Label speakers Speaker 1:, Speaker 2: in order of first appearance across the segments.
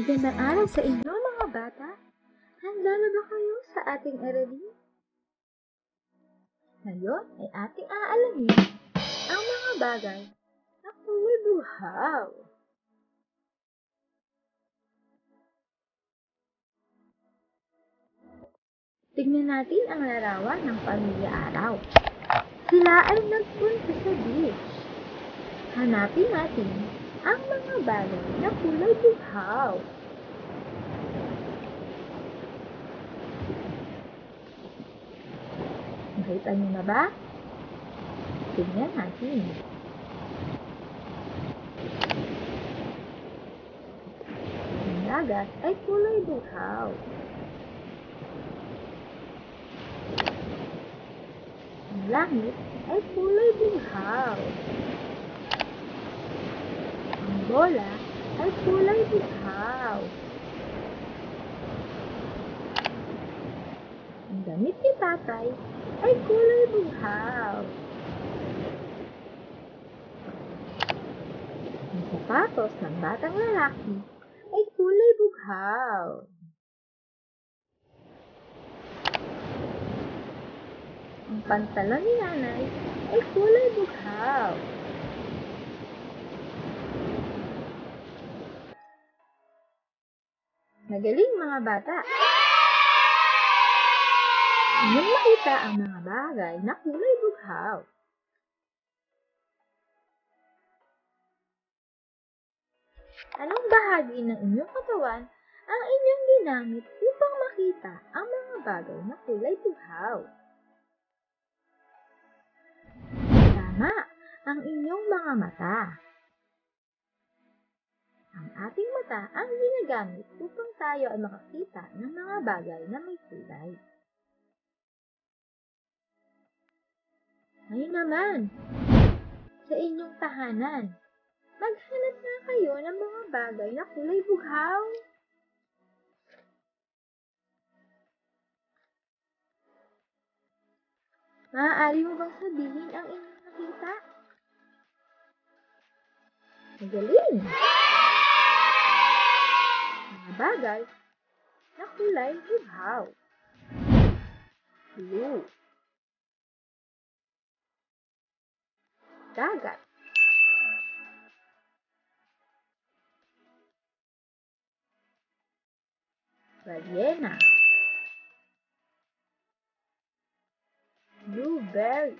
Speaker 1: Magandang araw sa inyo mga bata. Handa na ba kayo sa ating aralin? Ngayon ay ating aalamin ang mga bagay na kulay buhaw. Tignan natin ang larawan ng pamilya araw. Sila ay nagpunta sa beach. Hanapin natin ang mga bagay na kulay buhaw. Nakita niyo na ba? Tingnan natin. Ang dagat ay kulay buhaw. Ang langit ay kulay buhaw. Bola ay kulay buhaw. Ang damit ni tatay ay kulay buhaw. Ang sapatos ng batang lalaki ay kulay buhaw. Ang pantalon ni nanay ay kulay buhaw. Magaling mga bata! Inyong makita ang mga bagay na kulay bughaw. Anong bahagi ng inyong katawan ang inyong ginamit upang makita ang mga bagay na kulay bughaw? Tama, ang inyong mga mata. Ating mata ang ginagamit upang tayo ay makakita ng mga bagay na may kulay. Ngayon naman, sa inyong tahanan, maghanap na kayo ng mga bagay na kulay bughaw. Maaari mo bang sabihin ang inyong nakita? Magaling! Mga bagay na kulay bughaw. Blue. dagat. Ballena. Blueberry.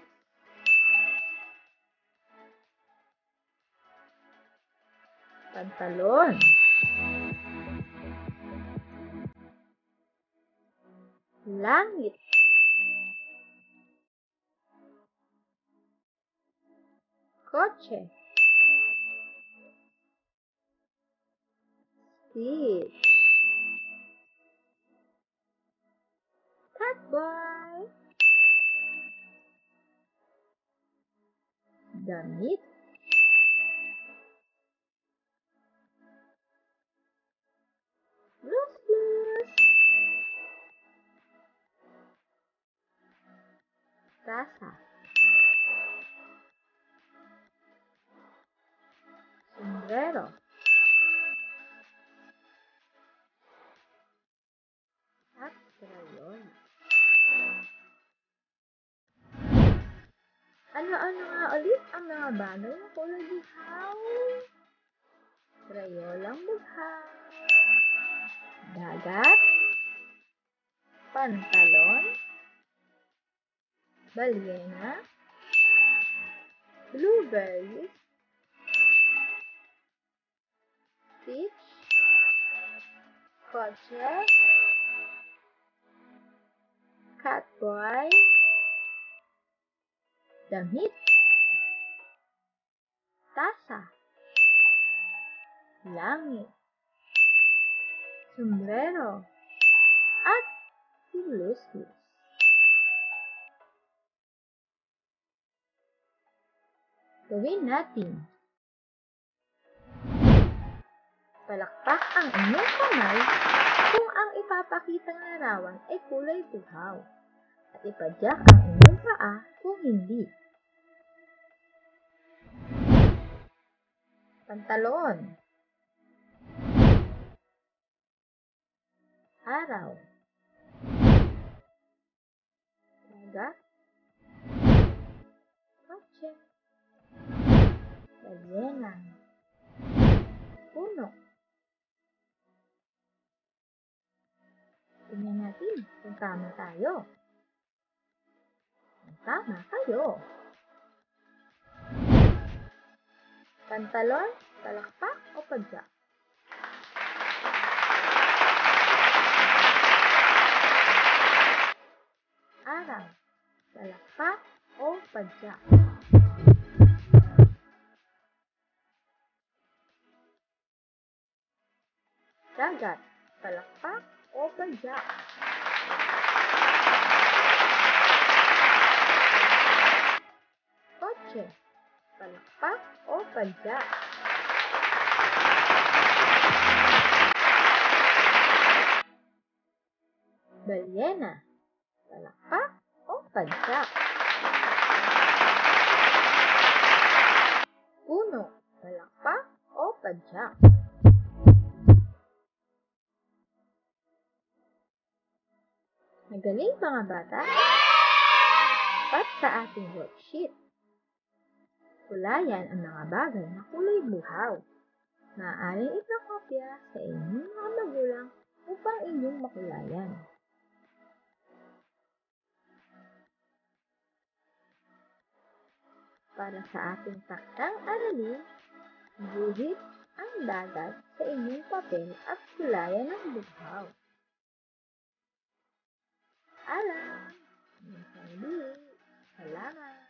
Speaker 1: Pantalon. Langit. Kotse. Fish. Catboy. Damit. Blues Tasa. Sombrero. At crayon. Ano-ano nga ulit ang mga bagay na kulay buhaw? Crayolang buhaw. Dagat. Pantalon. Balyena. Blueberries. Peach. Kotse. Catboy. Damit. Tasa. Langit. Sombrero. At silusus. Gawin natin. Palakpak ang inyong kamay kung ang ipapakitang larawan ay kulay buhaw. At ipadyak ang inyong paa kung hindi. Pantalon. Araw. Dagat. Kotse. Balyena. Puno. Tingnan natin kung tama tayo. Tama kayo. Pantalon, palakpak o padyak? Araw, palakpak o padyak? Dagat, palakpak o padyak? Kotse, palakpak o padyak? Balyena, palakpak o padyak? Puno, palakpak o padyak? Magaling mga bata! Pat sa ating worksheet. Kulayan ang mga bagay na kulay buhaw. Maaaring ipakopya sa inyong mga magulang upang inyong makulayan. Para sa ating taktang aralin, guhit ang dagat sa inyong papel at kulayan ng buhaw. Hello, Salamat.